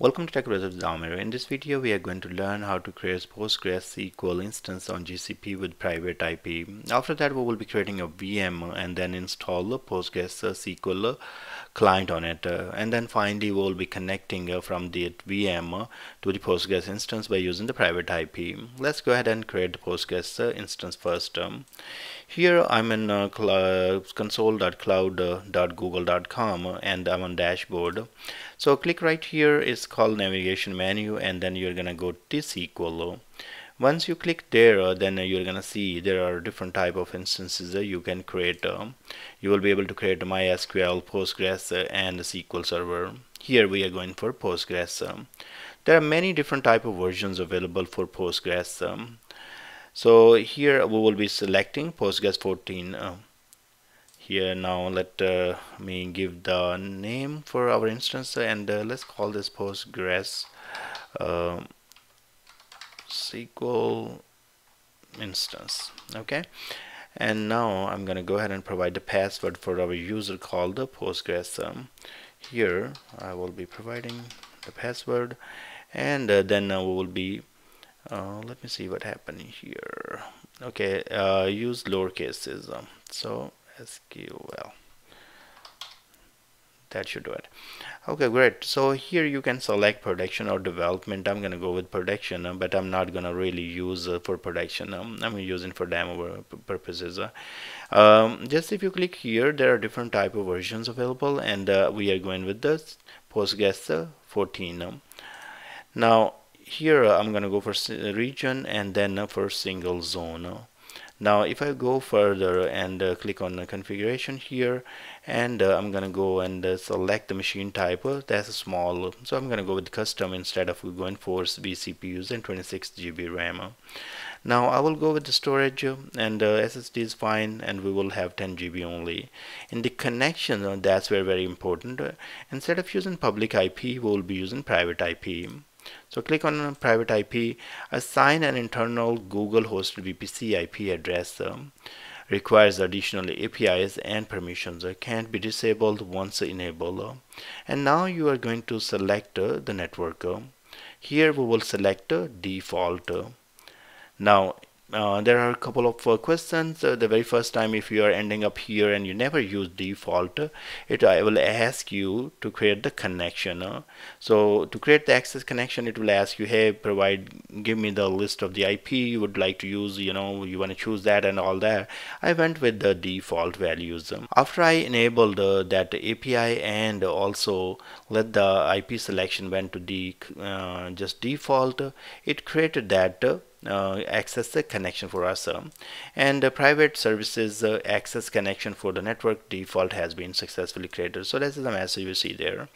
Welcome to Tech Brothers with Amir. In this video, we are going to learn how to create PostgreSQL instance on GCP with private IP. After that, we will be creating a VM and then install the PostgreSQL client on it. Uh, and then finally, we will be connecting uh, from the VM to the Postgres instance by using the private IP. Let's go ahead and create the Postgres uh, instance first. Um, here I'm in uh, console.cloud.google.com and I'm on dashboard. So click right here, it's called navigation menu and then you're gonna go to SQL. Once you click there, uh, then you're gonna see there are different type of instances that you can create. Uh, you will be able to create MySQL, Postgres, uh, and SQL Server. Here we are going for Postgres. There are many different type of versions available for Postgres. Um, so here we will be selecting Postgres 14 uh, here. Now let uh, me give the name for our instance and uh, let's call this Postgres uh, SQL instance okay? And now I'm gonna go ahead and provide the password for our user called the Postgres um, here. I will be providing the password and uh, then uh, we will be uh, let me see what happened here. Okay use lower cases um, so SQL that should do it. Okay great. So here you can select production or development. I'm gonna go with production uh, but I'm not gonna really use uh, for production. Um, I'm using for demo purposes uh, um, just if you click here there are different type of versions available and uh, we are going with the Postgres 14 um, now here uh, I'm gonna go for region and then for single zone. Now if I go further and uh, click on the configuration here and uh, I'm gonna go and uh, select the machine type that's a small. So I'm gonna go with custom instead of going for vCPUs and 26 GB RAM. Now I will go with the storage and SSD is fine and we will have 10 GB only. In the connection that's very very important. Instead of using public IP we will be using private IP so click on private IP, assign an internal Google hosted VPC IP address. Um, requires additional APIs and permissions uh, can't be disabled once enabled uh, and now you are going to select uh, the network uh, here we will select uh, default now uh, there are a couple of uh, questions. Uh, the very first time if you are ending up here and you never use default it I will ask you to create the connection uh. so to create the access connection it will ask you hey provide give me the list of the IP you would like to use you know you want to choose that and all that. I went with the default values after I enabled uh, that API and also let the IP selection went to the uh, just default it created that uh, access the connection for us and the private services uh, access connection for the network default has been successfully created. So this is the message you see there.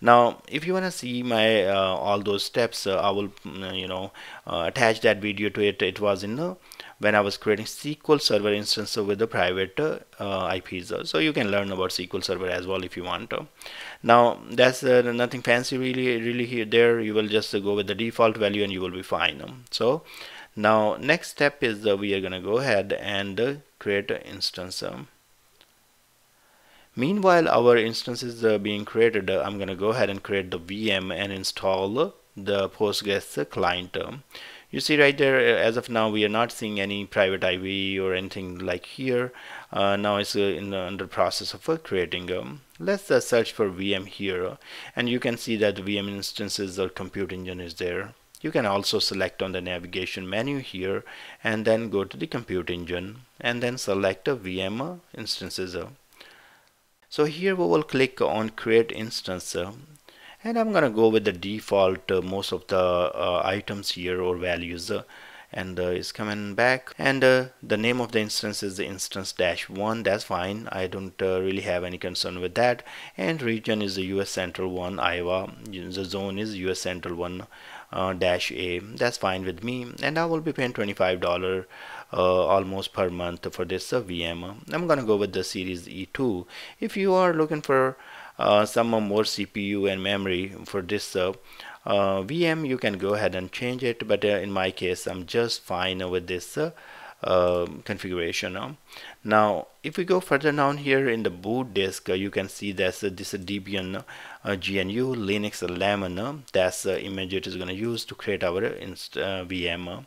Now if you want to see my uh, all those steps uh, I will mm, you know uh, attach that video to it. It was in the when I was creating SQL Server instance with the private uh, IPs. So you can learn about SQL Server as well if you want to. Now that's uh, nothing fancy really really here there you will just uh, go with the default value and you will be fine. So now next step is uh, we are gonna go ahead and uh, create an instance. Um, meanwhile our instance is uh, being created I'm gonna go ahead and create the VM and install the Postgres client. You see right there uh, as of now we are not seeing any private IP or anything like here. Uh, now it's uh, in the under process of uh, creating um, let's uh, search for VM here. Uh, and you can see that the VM instances or compute engine is there. You can also select on the navigation menu here and then go to the compute engine and then select a VM instances so here we will click on create instance and I'm gonna go with the default uh, most of the uh, items here or values uh, and uh, is coming back. And uh, the name of the instance is the instance dash one. That's fine. I don't uh, really have any concern with that. And region is the US Central one Iowa. The zone is US Central one dash A. That's fine with me. And I will be paying $25 almost per month for this VM I'm gonna go with the series E2 if you are looking for uh, some more CPU and memory for this uh, uh, VM you can go ahead and change it but uh, in my case I'm just fine with this uh, uh, configuration. Uh. Now, if we go further down here in the boot disk, uh, you can see that uh, this Debian uh, GNU Linux 11. that's the image it is going to use to create our inst VM.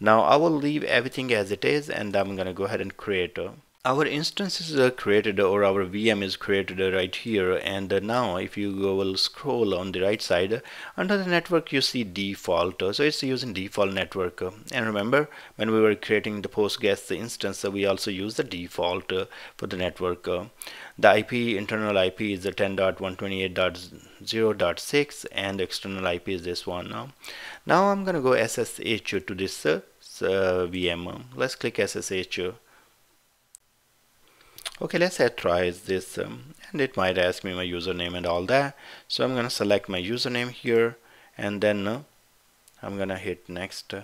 Now, I will leave everything as it is, and I'm going to go ahead and create our instance is uh, created or our VM is created right here and now if you go will scroll on the right side under the network you see default. So it's using default network. And remember when we were creating the Postgres instance we also use the default for the network. The IP internal IP is the 10.128.0.6 and external IP is this one. Now now I'm gonna go SSH to this uh, VM let's click SSH okay let's try this um, and it might ask me my username and all that. So I'm gonna select my username here and then uh, I'm gonna hit next uh,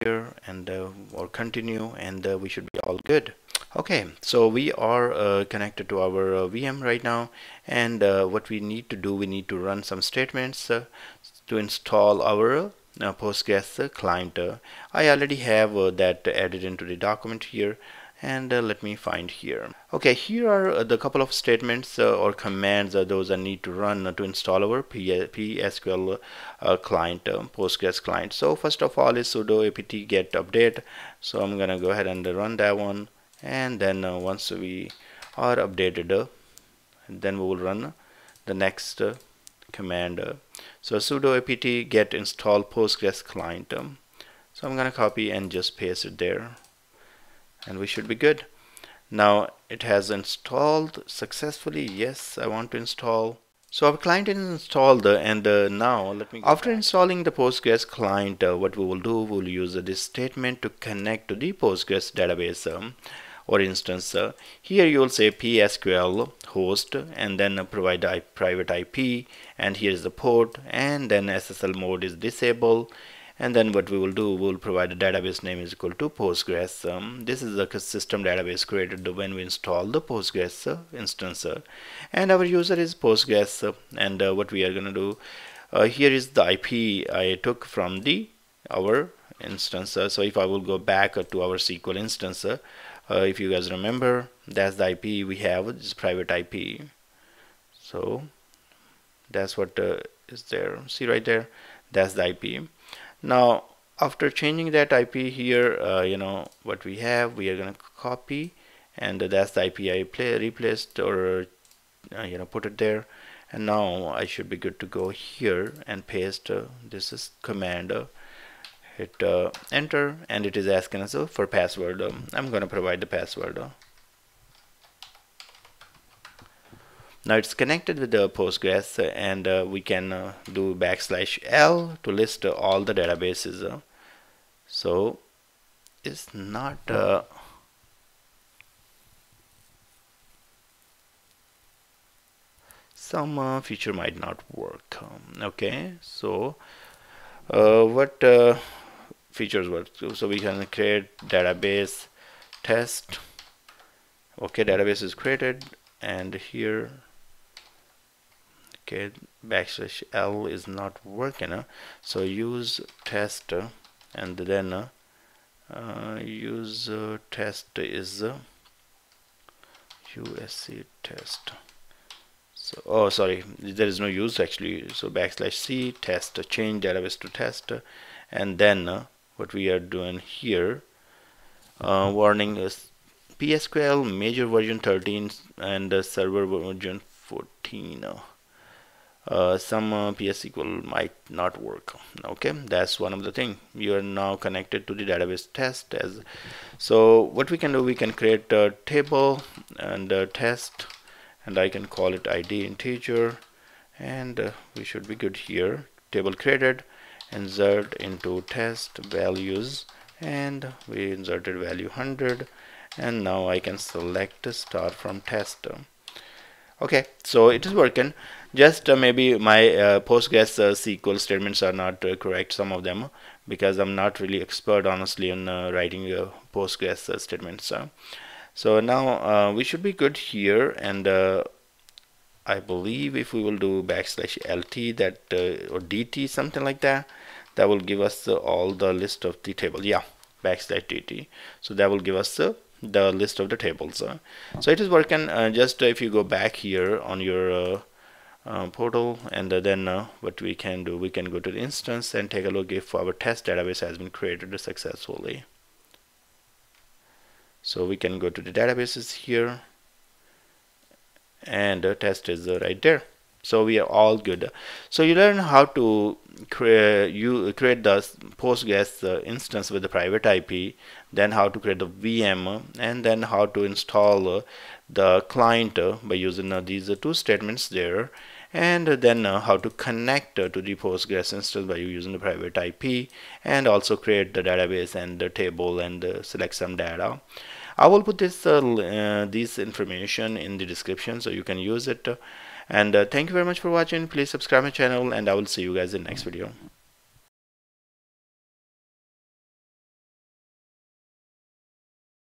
here and uh, or continue and uh, we should be all good. Okay so we are uh, connected to our uh, VM right now and what we need to do we need to run some statements to install our Postgres client. I already have that added into the document here and uh, let me find here. Okay here are uh, the couple of statements uh, or commands uh, those I need to run to install our PSQL uh, client uh, Postgres client. So first of all is sudo apt get update. So I'm gonna go ahead and run that one. And then once we are updated then we will run the next command so sudo apt get install postgres client so I'm gonna copy and just paste it there and we should be good. Now it has installed successfully. Yes I want to install. So our client is installed and uh, now let me after back. installing the Postgres client uh, what we will do we'll use this statement to connect to the Postgres database um, or instance uh, here you will say PSQL host and then provide a private IP and here is the port and then SSL mode is disabled and then what we will do we'll provide a database name is equal to postgres. Um, this is the system database created when we install the postgres uh, instance uh, and our user is postgres uh, and uh, what we are going to do uh, here is the ip i took from the our instance uh, so if i will go back to our sql instance if you guys remember that's the ip we have this private ip so that's what is there. See right there? That's the ip now after changing that IP here uh, you know what we have we are going to copy and that's the IP I play, replaced or uh, you know put it there. And now I should be good to go here and paste uh, this is command uh, hit uh, enter and it is asking us uh, for password. Um, I'm gonna provide the password now it's connected with the Postgres and uh, we can uh, do backslash L to list uh, all the databases uh. so it's not uh, some uh, feature might not work um, okay? So what features work? So we can create database test. Okay database is created and here okay backslash L is not working uh, so use test uh, and then uh, uh use uh, test is USC uh, test. So oh sorry there is no use actually. So backslash C test change database to test and then what we are doing here warning is PSQL major version 13 and server version 14 uh, some uh, PSQL might not work. Okay that's one of the thing. You are now connected to the database test as so what we can do we can create a table and a test and I can call it ID integer and uh, we should be good here. Table created insert into test values and we inserted value 100 and now I can select start from test. Okay so it is working just uh, maybe my uh, Postgres uh, SQL statements are not uh, correct some of them because I'm not really expert honestly in uh, writing uh, Postgres statements so now we should be good here and I believe if we will do backslash lt that or dt something like that that will give us all the list of the table yeah backslash dt so that will give us the the list of the tables uh. so it is working uh, just if you go back here on your uh, uh, portal and then uh, what we can do we can go to the instance and take a look if our test database has been created successfully. So we can go to the databases here and the test is right there. So we are all good. So you learn how to create you create the postgres uh, instance with the private ip then how to create the vm and then how to install uh, the client uh, by using uh, these two statements there and then uh, how to connect uh, to the Postgres instance by using the private IP and also create the database and the table and uh, select some data. I will put this this information in the description so you can use it. And thank you very much for watching. Please subscribe my channel and I will see you guys in the next video